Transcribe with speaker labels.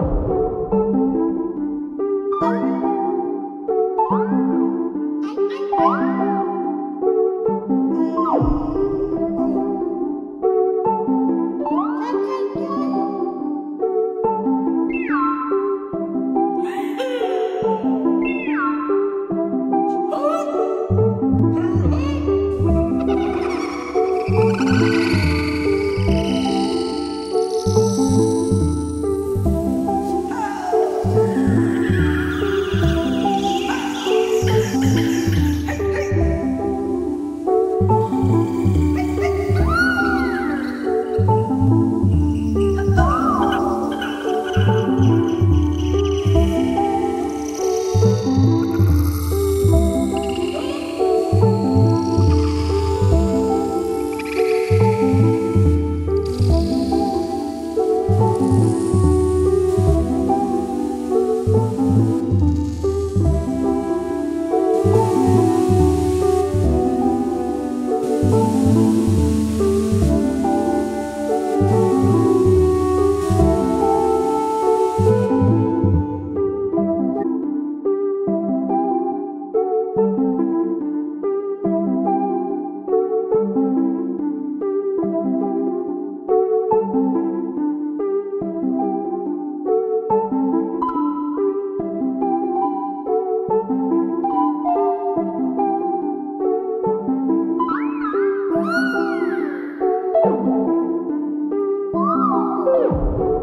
Speaker 1: Woo! Thank you.